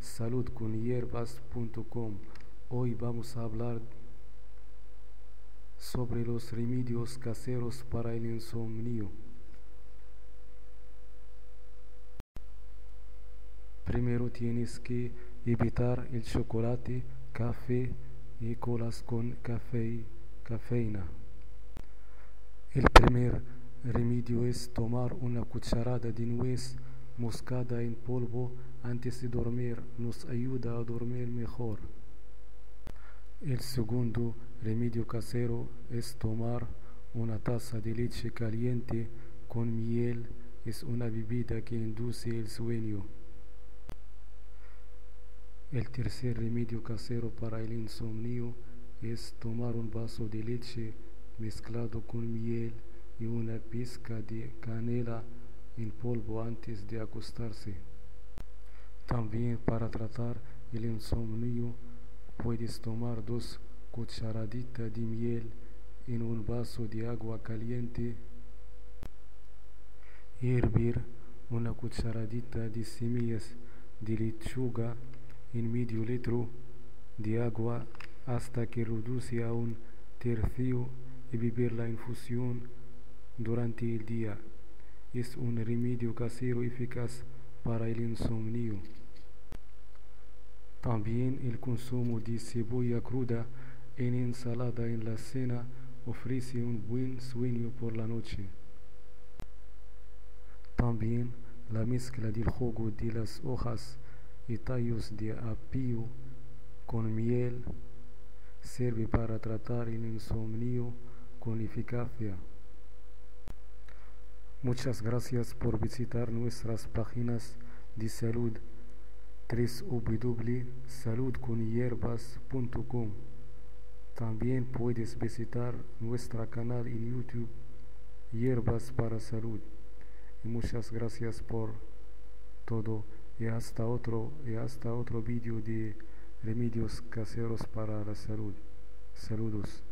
saludconhierbas.com. Hoy vamos a hablar sobre los remedios caseros para el insomnio. Primero tienes que evitar el chocolate, café y colas con café, cafeína. El primer remedio es tomar una cucharada de nuez moscada en polvo antes de dormir. Nos ayuda a dormir mejor. El segundo remedio casero es tomar una taza de leche caliente con miel. Es una bebida que induce el sueño. El tercer remedio casero para el insomnio es tomar un vaso de leche mezclado con miel y una pizca de canela en polvo antes de acostarse. También para tratar el insomnio puedes tomar dos cucharaditas de miel en un vaso de agua caliente y hervir una cucharadita de semillas de lechuga en medio litro de agua hasta que reduce a un tercio y beber la infusión durante el día. Es un remedio casero eficaz para el insomnio. También el consumo de cebolla cruda en ensalada en la cena ofrece un buen sueño por la noche. También la mezcla del jugo de las hojas y tallos de apio con miel sirve para tratar el insomnio con eficacia. Muchas gracias por visitar nuestras páginas de salud www.saludconhierbas.com También puedes visitar nuestro canal en YouTube Hierbas para Salud. Muchas gracias por todo y hasta otro y hasta otro vídeo de remedios caseros para la salud. Saludos.